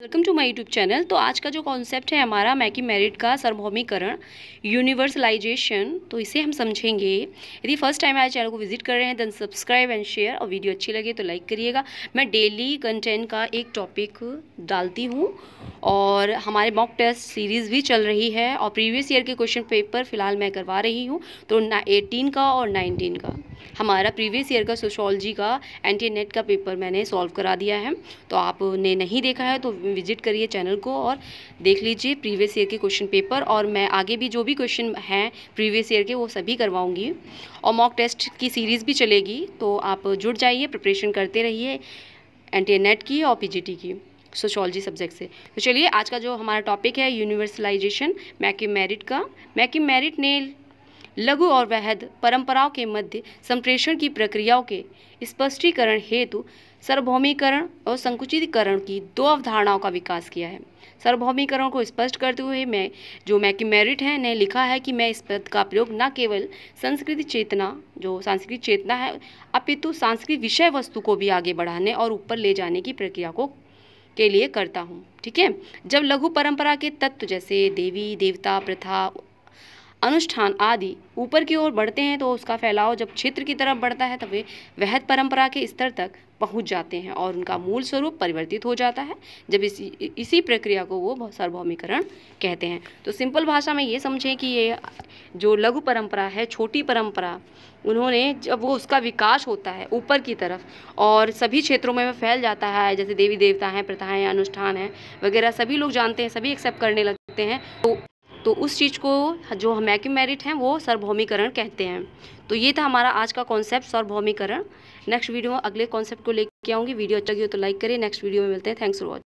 Welcome to my YouTube channel. तो आज का जो कॉन्सेप्ट है हमारा मैकी मेरिट का सार्वभौमिकरण यूनिवर्सलाइजेशन तो इसे हम समझेंगे। यदि फ़र्स्ट टाइम आए चैनल को विज़िट कर रहे हैं देन सब्सक्राइब एंड शेयर और वीडियो अच्छी लगे तो लाइक करिएगा। मैं डेली कंटेंट का एक टॉपिक डालती हूँ। और हमारे मॉक टेस्ट सीरीज़ भी चल रही है। और प्रीवियस ईयर के क्वेश्चन पेपर फ़िलहाल मैं करवा रही हूँ। तो एटीन का और नाइनटीन का। हमारा प्रीवियस ईयर का सोशोलॉजी का एंटी नेट का पेपर मैंने सॉल्व करा दिया है। तो आपने नहीं देखा है तो विज़िट करिए चैनल को और देख लीजिए प्रीवियस ईयर के क्वेश्चन पेपर और मैं आगे भी जो भी क्वेश्चन हैं प्रीवियस ईयर के वो सभी करवाऊँगी। और मॉक टेस्ट की सीरीज़ भी चलेगी तो आप जुड़ जाइए प्रिपरेशन करते रहिए एंटी नेट की और पीजीटी की सोशोलॉजी सब्जेक्ट से। तो चलिए आज का जो हमारा टॉपिक है यूनिवर्सलाइजेशन मैकी मेरिट का। मैकी मेरिट ने लघु और वहद परंपराओं के मध्य संप्रेषण की प्रक्रियाओं के स्पष्टीकरण हेतु सार्वभौमिकरण और संकुचितकरण की दो अवधारणाओं का विकास किया है। सार्वभौमिकरण को स्पष्ट करते हुए मैं, जो मैकी मेरिट है, ने लिखा है कि मैं इस पद का प्रयोग न केवल संस्कृति चेतना, जो सांस्कृतिक चेतना है, अपितु सांस्कृतिक विषय वस्तु को भी आगे बढ़ाने और ऊपर ले जाने की प्रक्रिया को, के लिए करता हूँ। ठीक है? जब लघु परंपरा के तत्व जैसे देवी, देवता, प्रथा अनुष्ठान आदि ऊपर की ओर बढ़ते हैं तो उसका फैलाव जब क्षेत्र की तरफ़ बढ़ता है तब वे वहद परंपरा के स्तर तक पहुँच जाते हैं और उनका मूल स्वरूप परिवर्तित हो जाता है, जब इसी इसी प्रक्रिया को वो सार्वभौमिकरण कहते हैं। तो सिंपल भाषा में ये समझें कि ये जो लघु परंपरा है, छोटी परंपरा, उन्होंने जब वो उसका विकास होता है ऊपर की तरफ़ और सभी क्षेत्रों में फैल जाता है, जैसे देवी देवता हैं, प्रथाएँ, अनुष्ठान हैं, वगैरह सभी लोग जानते हैं, सभी एक्सेप्ट करने लगते हैं तो तो उस चीज़ को जो मैकी मेरिट हैं, वो सार्वभौमिकरण कहते हैं। तो ये था हमारा आज का कॉन्सेप्ट सार्वभौमिकरण। नेक्स्ट वीडियो में अगले कॉन्सेप्ट को लेके आऊँगी। वीडियो अच्छा लगी हो तो लाइक करें। नेक्स्ट वीडियो में मिलते हैं। Thanks for watching